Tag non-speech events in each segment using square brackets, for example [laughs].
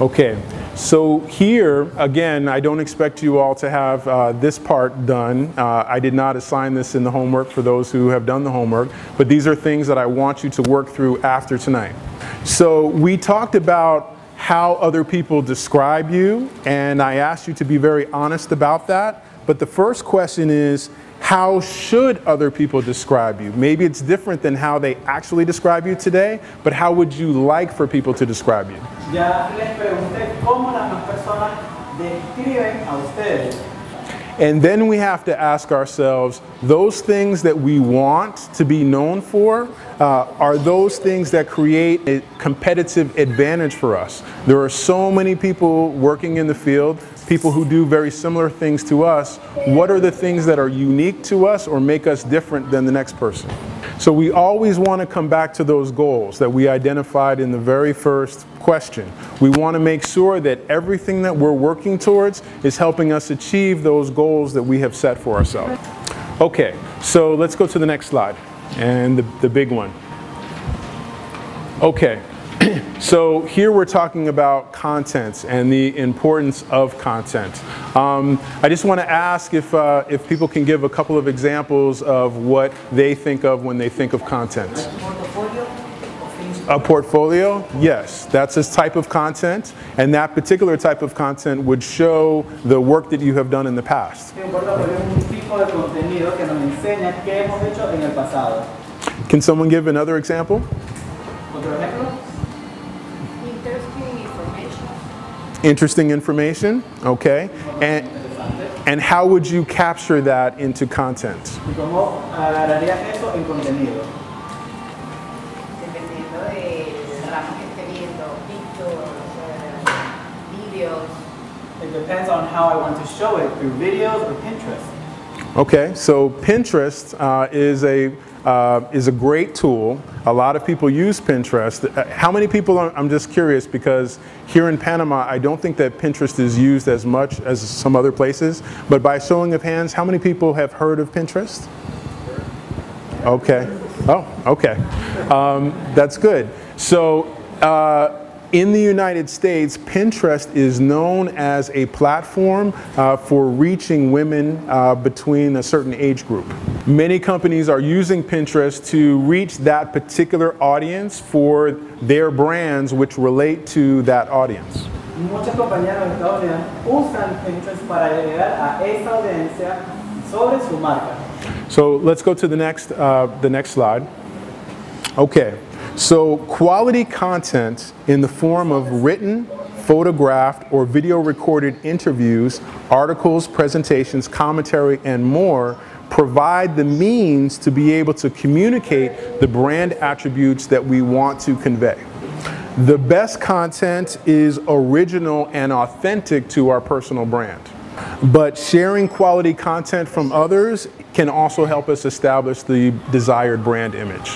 Okay, so here, again, I don't expect you all to have uh, this part done. Uh, I did not assign this in the homework for those who have done the homework, but these are things that I want you to work through after tonight. So we talked about how other people describe you, and I asked you to be very honest about that. But the first question is, how should other people describe you? Maybe it's different than how they actually describe you today, but how would you like for people to describe you? Ya les pregunté cómo las personas describen a ustedes. And then we have to ask ourselves those things that we want to be known for uh, are those things that create a competitive advantage for us. There are so many people working in the field, people who do very similar things to us. What are the things that are unique to us or make us different than the next person? So we always want to come back to those goals that we identified in the very first question. We want to make sure that everything that we're working towards is helping us achieve those goals that we have set for ourselves. Okay, so let's go to the next slide and the, the big one. Okay, [clears throat] so here we're talking about content and the importance of content. Um, I just want to ask if, uh, if people can give a couple of examples of what they think of when they think of content. A portfolio, yes, that's a type of content, and that particular type of content would show the work that you have done in the past. Can someone give another example? Interesting information, okay. And, and how would you capture that into content? ¿Cómo agarrarías eso en contenido? Dependiendo del ramo que esté viendo, pictures, videos. It depends on how I want to show it through videos or Pinterest. Okay, so Pinterest uh, is a uh, is a great tool. A lot of people use Pinterest. Uh, How many people? Are, I'm just curious because here in Panama, I don't think that Pinterest is used as much as some other places. But by showing of hands, how many people have heard of Pinterest? Okay. Oh, okay. Um, that's good. So. Uh, in the United States, Pinterest is known as a platform uh, for reaching women uh, between a certain age group. Many companies are using Pinterest to reach that particular audience for their brands which relate to that audience. Muchas compañías de Estados Unidos usan Pinterest para llegar a esa audiencia sobre su marca. So let's go to the next, uh, the next slide. Okay, so quality content in the form of written, photographed, or video recorded interviews, articles, presentations, commentary, and more provide the means to be able to communicate the brand attributes that we want to convey. The best content is original and authentic to our personal brand. But sharing quality content from others can also help us establish the desired brand image.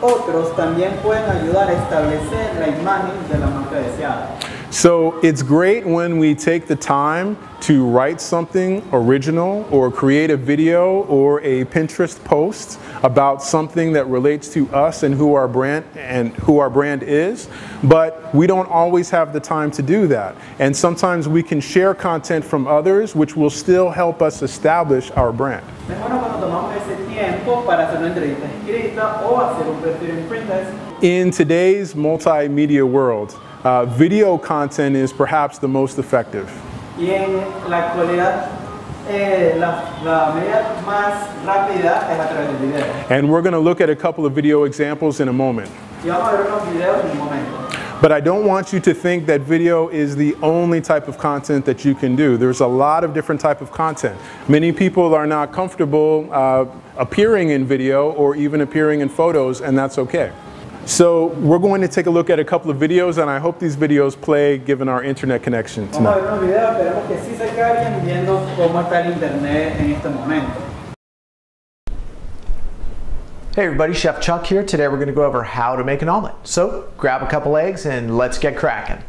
Otros también pueden ayudar a establecer la imagen de la marca deseada. So it's great when we take the time to write something original or create a video or a Pinterest post about something that relates to us and who our brand and who our brand is, but we don't always have the time to do that. And sometimes we can share content from others which will still help us establish our brand. Es bueno cuando tomamos ese tiempo para hacer una entrevista escrita o hacer un perfil en Pinterest. In today's multimedia world, uh, video content is perhaps the most effective. Y en la actualidad, eh, la, la medida más rápida es a través del video. And we're going to look at a couple of video examples in a moment. Y vamos a ver unos videos en un momento. But I don't want you to think that video is the only type of content that you can do. There's a lot of different type of content. Many people are not comfortable uh, appearing in video or even appearing in photos, and that's okay. So we're going to take a look at a couple of videos, and I hope these videos play given our internet connection Vamos a tonight. ver unos videos, esperemos que sí se carguen viendo cómo está el internet en este momento. Hey everybody, Chef Chuck here. Today we're going to go over how to make an omelet. So grab a couple eggs and let's get cracking.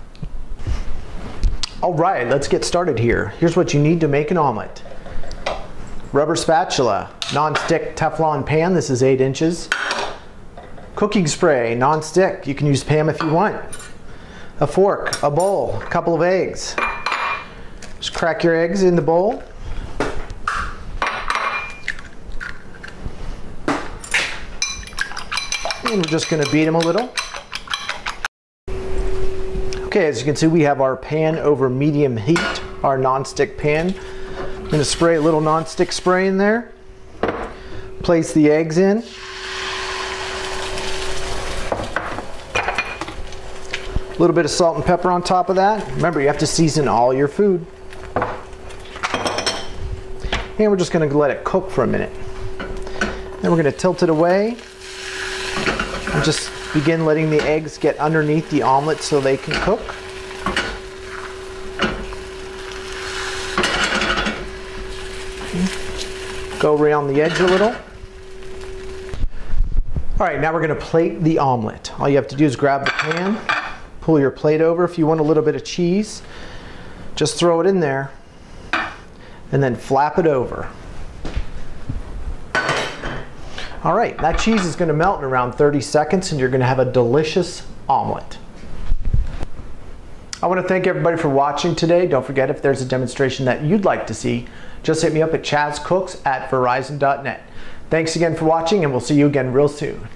All right, let's get started here. Here's what you need to make an omelet. Rubber spatula, non-stick Teflon pan, this is 8 inches. Cooking spray, non-stick, you can use Pam if you want. a fork, a bowl, a couple of eggs. Just crack your eggs in the bowl. And we're just going to beat them a little. Okay, as you can see, we have our pan over medium heat, our non-stick pan. I'm to spray a little non-stick spray in there. Place the eggs in. A little bit of salt and pepper on top of that. Remember, you have to season all your food. And we're just going to let it cook for a minute. Then we're going to tilt it away and just begin letting the eggs get underneath the omelet so they can cook. Go around the edge a little. All right, now we're gonna plate the omelet. All you have to do is grab the pan, pull your plate over. If you want a little bit of cheese, just throw it in there and then flap it over. All right, that cheese is gonna melt in around 30 seconds and you're gonna have a delicious omelet. I wanna thank everybody for watching today. Don't forget if there's a demonstration that you'd like to see, just hit me up at chazcooks at verizon.net. Thanks again for watching and we'll see you again real soon.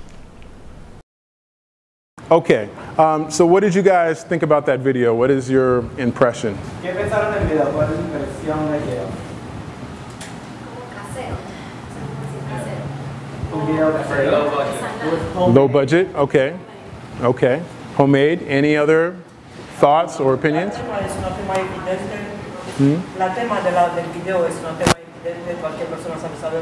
Okay, um, so what did you guys think about that video? What is your impression? ¿Qué pensaron del video? ¿Cuál es impresión del video? Casero. Casero. Un video casero. Low budget. It was homemade. Low budget, okay, okay. Homemade, any other thoughts or opinions? tema es un tema evidente. La tema del video es un tema evidente. Cualquier persona sabe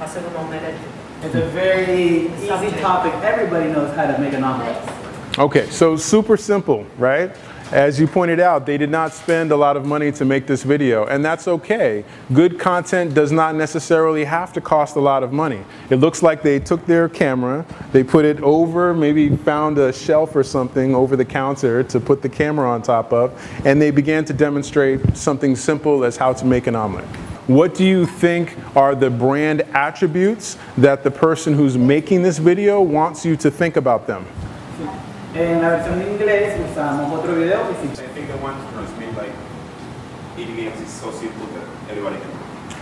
hacer un omelette. It's a very easy topic. Everybody knows how to make an omelet. Okay, so super simple, right? As you pointed out, they did not spend a lot of money to make this video, and that's okay. Good content does not necessarily have to cost a lot of money. It looks like they took their camera, they put it over, maybe found a shelf or something over the counter to put the camera on top of, and they began to demonstrate something simple as how to make an omelet. What do you think are the brand attributes that the person who's making this video wants you to think about them? En la versión de inglés usamos otro video que sí. I think the one transmit like eating eggs is so simple that everybody can.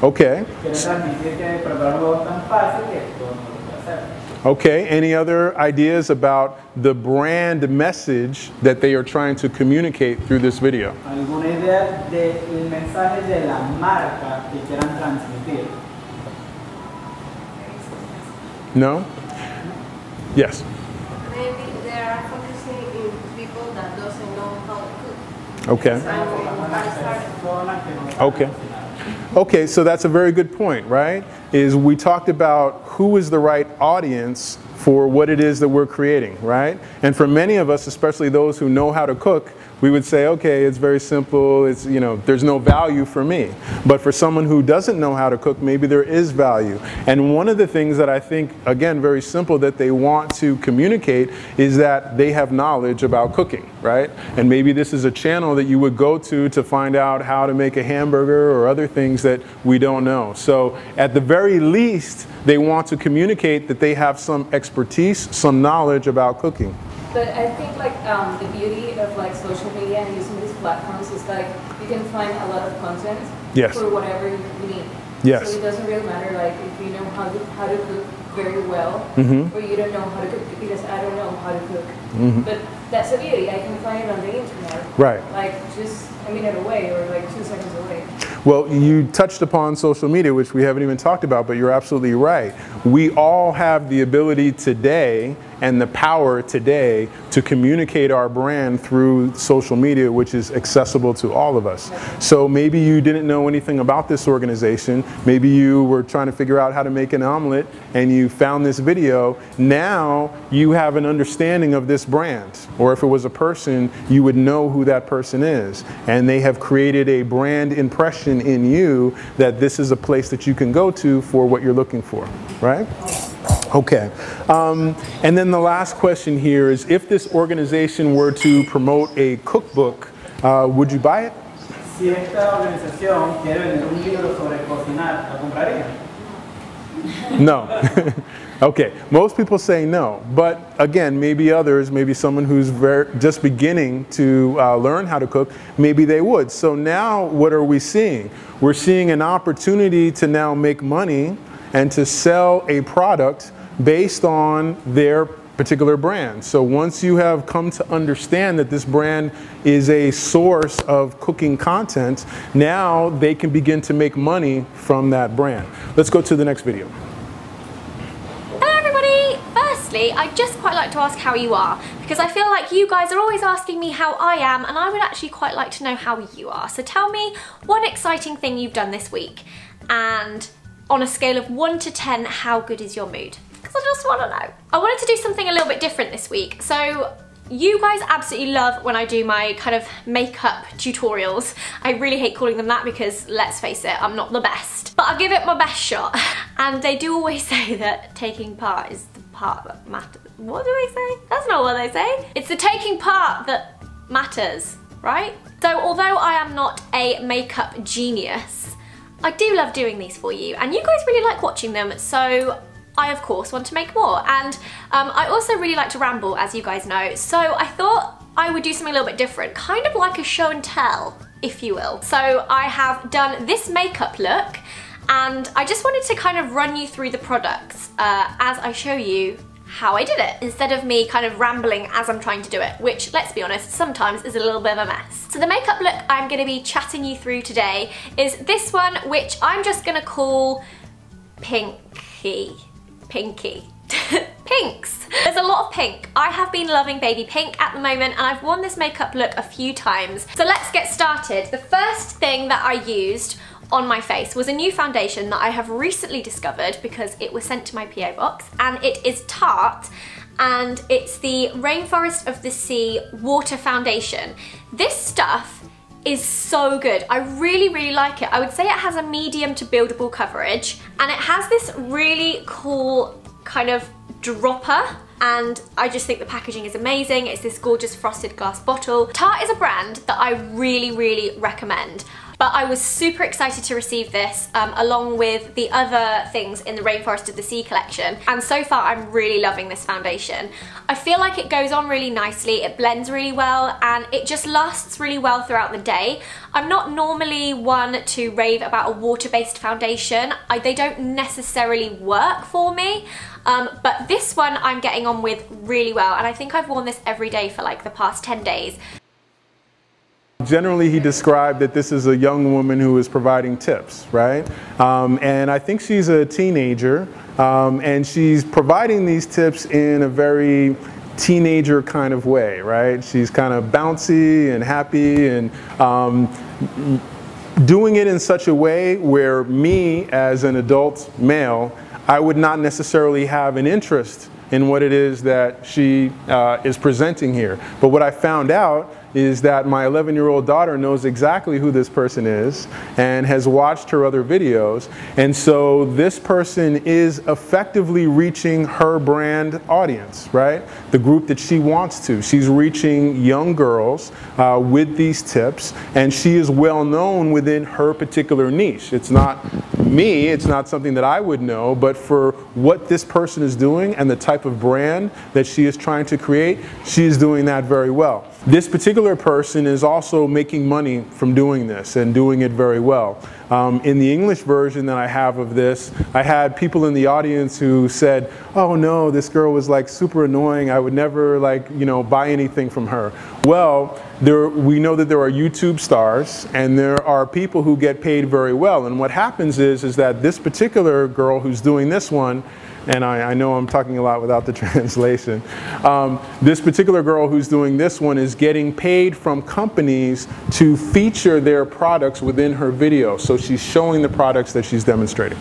Okay. Quiere transmitir que preparar un tan fácil que todo el mundo puede hacer. Okay. Any other ideas about the brand message that they are trying to communicate through this video? ¿Alguna idea del mensaje de la marca que quieran transmitir? No? Yes. Maybe they are focusing in people that doesn't know how to cook. Okay. Okay. Okay, so that's a very good point, right? Is we talked about who is the right audience for what it is that we're creating, right? And for many of us, especially those who know how to cook, we would say, okay, it's very simple, it's, you know, there's no value for me. But for someone who doesn't know how to cook, maybe there is value. And one of the things that I think, again, very simple that they want to communicate is that they have knowledge about cooking, right? And maybe this is a channel that you would go to to find out how to make a hamburger or other things that we don't know. So at the very least, they want to communicate that they have some expertise, some knowledge about cooking. But I think like um, the beauty of like social media and using these platforms is like you can find a lot of content Yes. for whatever you need. Yes. So it doesn't really matter like if you know how to how to cook very well Mhm. or you don't know how to cook because I don't know how to cook. Mhm. But that's the beauty. I can find it on the internet. Right. Like just a minute away or like two seconds away. Well, you touched upon social media, which we haven't even talked about, but you're absolutely right. We all have the ability today and the power today to communicate our brand through social media, which is accessible to all of us. So maybe you didn't know anything about this organization. Maybe you were trying to figure out how to make an omelet and you found this video. Now you have an understanding of this brand. Or if it was a person, you would know who that person is. And they have created a brand impression in you that this is a place that you can go to for what you're looking for, right? Okay. Um, and then the last question here is if this organization were to promote a cookbook, uh, would you buy it? Si esta organización quiere vender un libro sobre cocinar, ¿la compraría? No. [laughs] Okay, most people say no, but again, maybe others, maybe someone who's very, just beginning to uh, learn how to cook, maybe they would. So now, what are we seeing? We're seeing an opportunity to now make money and to sell a product based on their particular brand. So once you have come to understand that this brand is a source of cooking content, now they can begin to make money from that brand. Let's go to the next video. Hello everybody! Firstly, I'd just quite like to ask how you are because I feel like you guys are always asking me how I am and I would actually quite like to know how you are. So tell me one exciting thing you've done this week and on a scale of 1 to 10, how good is your mood? I just want to know. I wanted to do something a little bit different this week. So you guys absolutely love when I do my kind of makeup tutorials. I really hate calling them that because let's face it, I'm not the best. But I'll give it my best shot. [laughs] And they do always [laughs] say that taking part is the part that matters. What do they say? That's not what they say. It's the taking part that matters, right? So although I am not a makeup genius, I do love doing these for you and you guys really like watching them so I of course want to make more and um, I also really like to ramble as you guys know so I thought I would do something a little bit different kind of like a show and tell if you will. So I have done this makeup look and I just wanted to kind of run you through the products uh, as I show you how I did it instead of me kind of rambling as I'm trying to do it, which let's be honest, sometimes is a little bit of a mess. So the makeup look I'm gonna be chatting you through today is this one, which I'm just gonna call Pinky. Pinky. [laughs] Pinks. There's a lot of pink. I have been loving baby pink at the moment and I've worn this makeup look a few times. So let's get started. The first thing that I used on my face was a new foundation that I have recently discovered because it was sent to my PO box and it is Tarte and it's the Rainforest of the Sea Water Foundation. This stuff is so good. I really, really like it. I would say it has a medium to buildable coverage and it has this really cool kind of dropper and I just think the packaging is amazing. It's this gorgeous frosted glass bottle. Tarte is a brand that I really, really recommend. But I was super excited to receive this um, along with the other things in the Rainforest of the Sea collection. And so far I'm really loving this foundation. I feel like it goes on really nicely, it blends really well, and it just lasts really well throughout the day. I'm not normally one to rave about a water-based foundation. I, they don't necessarily work for me. Um, but this one I'm getting on with really well and I think I've worn this every day for like the past 10 days. Generally, he described that this is a young woman who is providing tips, right? Um, and I think she's a teenager, um, and she's providing these tips in a very teenager kind of way, right? She's kind of bouncy and happy and um, doing it in such a way where me, as an adult male, I would not necessarily have an interest in what it is that she uh, is presenting here. But what I found out is that my 11 year old daughter knows exactly who this person is and has watched her other videos. And so this person is effectively reaching her brand audience, right? The group that she wants to. She's reaching young girls uh, with these tips, and she is well known within her particular niche. It's not me, it's not something that I would know, but for what this person is doing and the type of brand that she is trying to create, she is doing that very well. This particular person is also making money from doing this and doing it very well. Um, in the English version that I have of this, I had people in the audience who said, oh no, this girl was like super annoying. I would never like, you know, buy anything from her. Well, there, we know that there are YouTube stars and there are people who get paid very well. And what happens is, is that this particular girl who's doing this one, and I, I, know I'm talking a lot without the [laughs] translation. Um, this particular girl who's doing this one is getting paid from companies to feature their products within her video. So she's showing the products that she's demonstrating.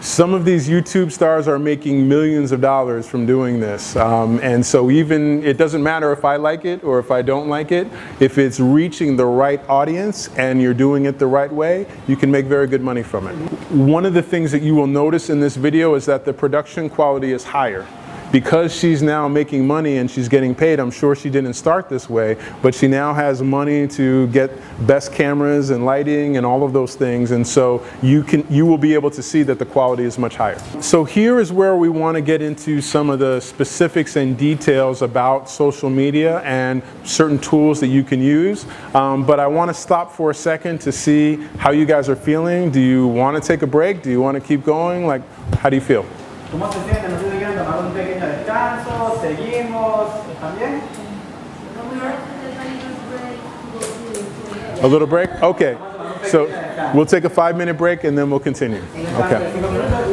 Some of these YouTube stars are making millions of dollars from doing this. Um, and so even, it doesn't matter if I like it or if I don't like it, if it's reaching the right audience and you're doing it the right way, you can make very good money from it. One of the things that you will notice in this video is that the production quality is higher because she's now making money and she's getting paid, I'm sure she didn't start this way, but she now has money to get best cameras and lighting and all of those things. And so you can you will be able to see that the quality is much higher. So here is where we want to get into some of the specifics and details about social media and certain tools that you can use. Um, but I want to stop for a second to see how you guys are feeling. Do you want to take a break? Do you want to keep going? Like, how do you feel? Pequeño descanso, seguimos, ¿están bien? A little break? Okay. So we'll take a five minute break and then we'll continue. Okay.